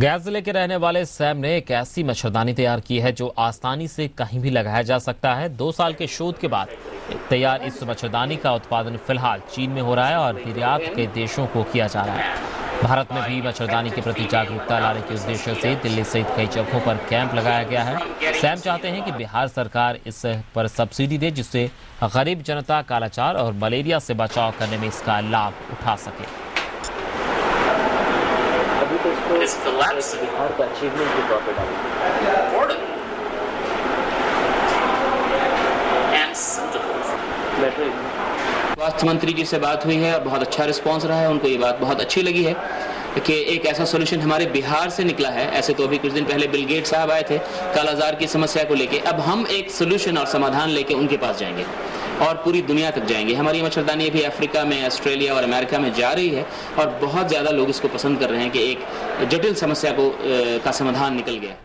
गया ज़िले के रहने वाले सैम ने एक ऐसी मच्छरदानी तैयार की है जो आसानी से कहीं भी लगाया जा सकता है। दो साल के शोध के बाद तैयार इस मच्छरदानी का उत्पादन फ़िलहाल चीन में हो रहा है और निर्यात के देशों को किया जा रहा है। भारत में भी मच्छरदानी के प्रति जागरूकता लाने के उद्देश्य से दिल्ली सहित कई जगहों पर कैंप लगाया गया है। सैम चाहते हैं कि बिहार सरकार इस पर सब्सिडी दे, जिससे गरीब जनता, कालाचार और मलेरिया से बचाव करने में इसका लाभ उठा सके। It's collapsing. बिहार का अचीवमेंट के तौर पे डालेंगे and स्वास्थ्य मंत्री जी से बात हुई है और बहुत अच्छा रिस्पांस रहा है। उनको ये बात बहुत अच्छी लगी है कि एक ऐसा सोल्यूशन हमारे बिहार से निकला है। ऐसे तो अभी कुछ दिन पहले बिल गेट साहब आए थे कालाजार की समस्या को लेके। अब हम एक सोल्यूशन और समाधान लेके उनके पास जाएँगे। और पूरी दुनिया तक जाएँगे। हमारी मच्छरदानी अभी अफ्रीका में, ऑस्ट्रेलिया और अमेरिका में जा रही है और बहुत ज़्यादा लोग इसको पसंद कर रहे हैं कि एक जटिल समस्या को का समाधान निकल गया।